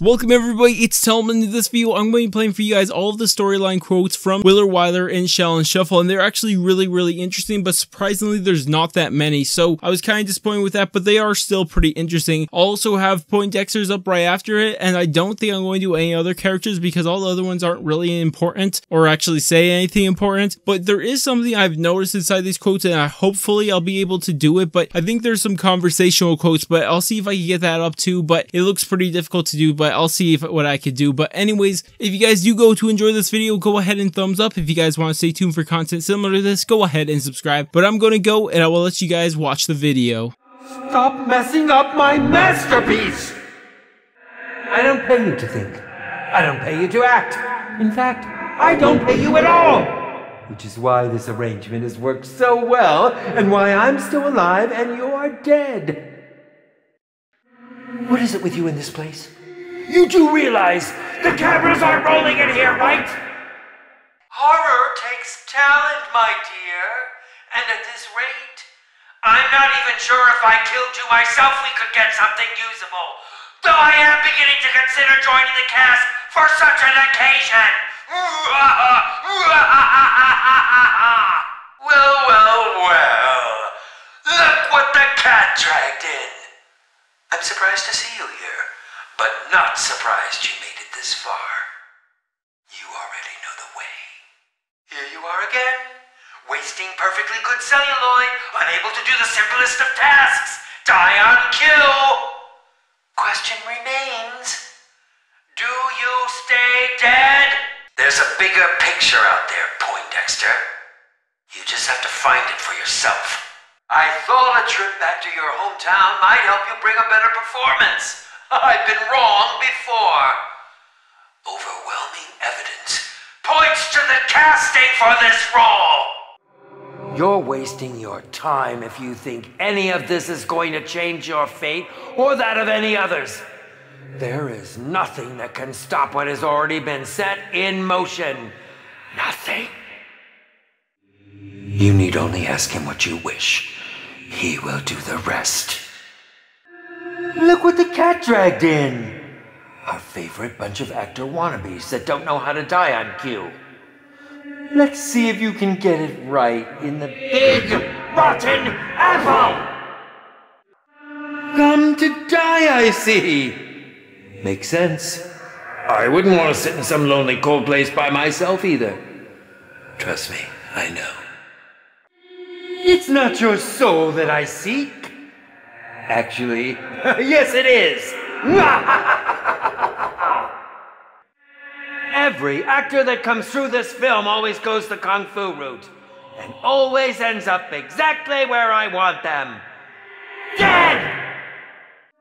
Welcome everybody, it's Talam. In this video, I'm going to be playing for you guys all of the storyline quotes from Willard Wyler and Shaolin Shuffle, and they're actually really, really interesting, but surprisingly, there's not that many, so I was kind of disappointed with that, but they are still pretty interesting. Also have Poindexter's up right after it, and I don't think I'm going to do any other characters because all the other ones aren't really important, or actually say anything important, but there is something I've noticed inside these quotes, and I, hopefully I'll be able to do it, but I think there's some conversational quotes, but I'll see if I can get that up too, but it looks pretty difficult to do, but but I'll see if what I could do. But anyways, if you guys do go to enjoy this video, go ahead and thumbs up. If you guys want to stay tuned for content similar to this, go ahead and subscribe. But I'm going to go and I will let you guys watch the video. Stop messing up my masterpiece! I don't pay you to think. I don't pay you to act. In fact, I don't pay you at all! Which is why this arrangement has worked so well, and why I'm still alive and you're dead. What is it with you in this place? You do realize the cameras are rolling in here, right? Horror takes talent, my dear. And at this rate, I'm not even sure if I killed you myself we could get something usable. Though I am beginning to consider joining the cast for such an occasion. well, well, well. Look what the cat dragged in. I'm surprised to see you here but not surprised you made it this far. You already know the way. Here you are again, wasting perfectly good celluloid, unable to do the simplest of tasks, die on kill. Question remains, do you stay dead? There's a bigger picture out there, Poindexter. You just have to find it for yourself. I thought a trip back to your hometown might help you bring a better performance. I've been wrong before. Overwhelming evidence points to the casting for this role. You're wasting your time if you think any of this is going to change your fate or that of any others. There is nothing that can stop what has already been set in motion. Nothing. You need only ask him what you wish. He will do the rest. Look what the cat dragged in! Our favorite bunch of actor wannabes that don't know how to die on cue. Let's see if you can get it right in the big rotten apple! Come to die, I see! Makes sense. I wouldn't want to sit in some lonely cold place by myself either. Trust me, I know. It's not your soul that I seek. Actually, yes, it is. Every actor that comes through this film always goes the kung fu route and always ends up exactly where I want them. Dead!